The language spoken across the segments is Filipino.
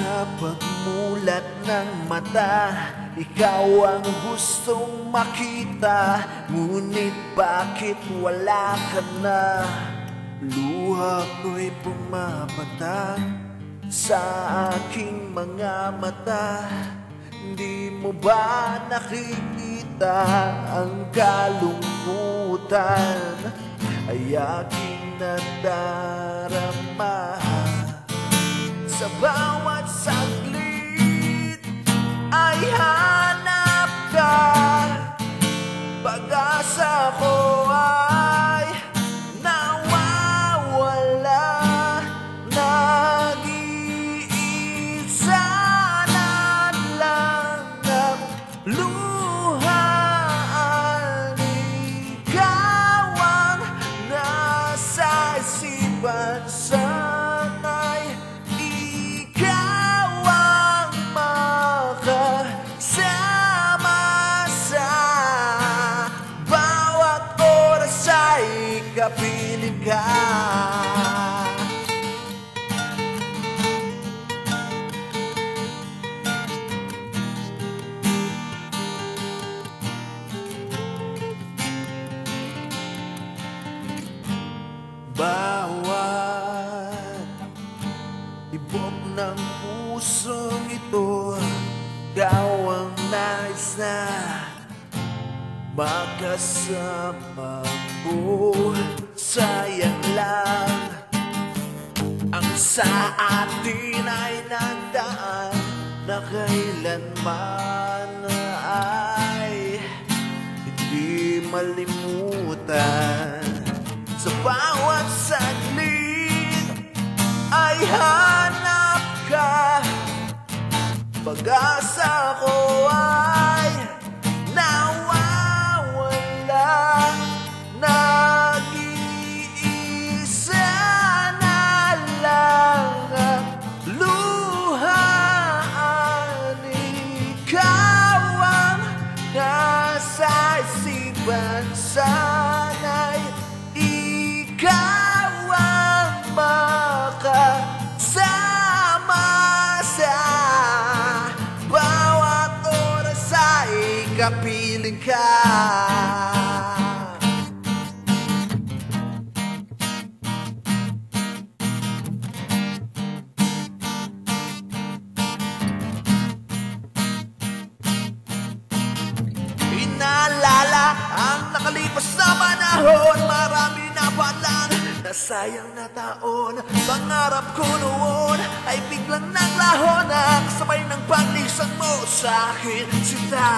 Sa pagmulat ng mata. Ikaw ang gustong makita Ngunit bakit wala ka na? Luha ko'y pumapatag Sa aking mga mata. Di mo ba nakikita ang kalungkutan? Ay aking nadarama ay kapiling ka. Bawat Ibok ng pusong ito Ikaw ang nais na Makasama ko Sayang lang. Ang sa atin ay nagdaan Na kailanman ay Hindi malimutan. Sa bawat saglit ay hanap ka. Pag-asa Sana'y ikaw ang makasama sa bawat oras ay kapiling ka ang nakalipas na panahon Marami na palang nasayang na taon? Pangarap ko noon ay biglang naglaho na Kasabay ng paglisan mo sa akin sinta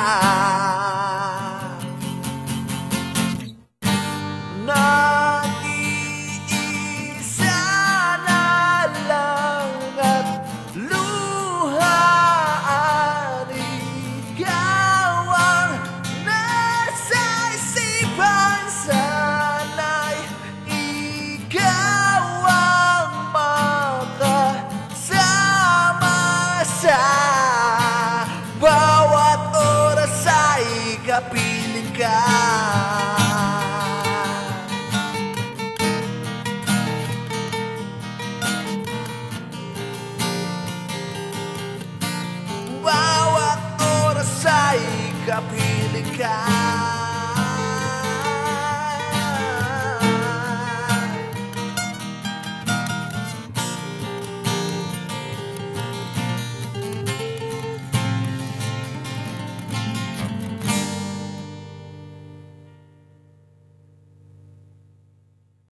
ay kapiling ka